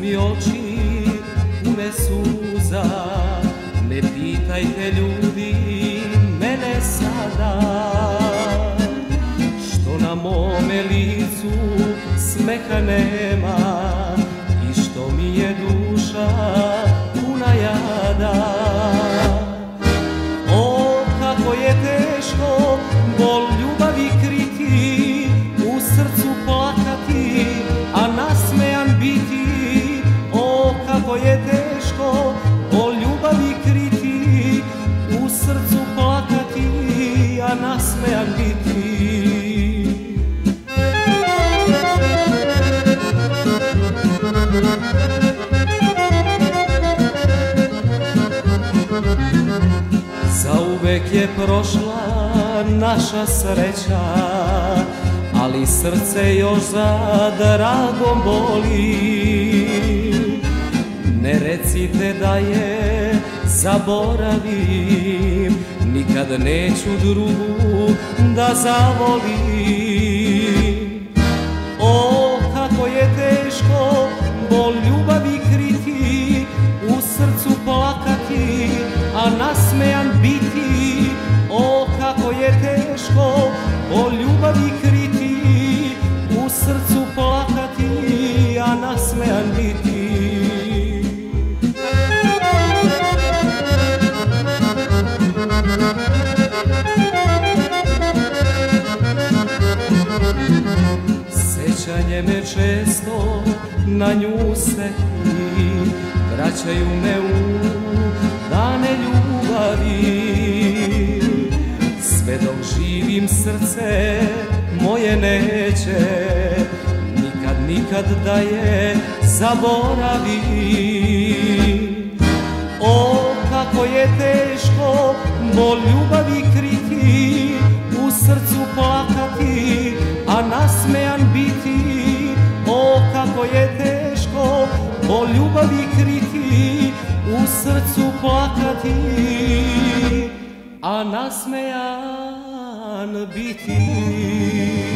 mi oči pune suza. Ne pitajte ljudi mene sada Što na mome licu smeha nema I što mi je duša puna jada. O, kako je teško bol ljubavi kriti Zauvek je prošla naša sreća Ali srce još za dragom boli. Ne recite da je zaboravim Nikad neću drugu da zavolim. O, kako je teško bol ljubavi kriti U srcu plakati, a nasmejan biti. O, kako je teško bol ljubavi kriti Sećanje me često na nju seti Vraćaju me u dane ljubavi. Sve dok živim srce moje neće Nikad, nikad da je zaboravi. O, kako je teško bol ljubavi kriti U srcu plakati, a nasmejan biti. O, kako je teško bol ljubavi kriti U srcu plakati, a nasmejan biti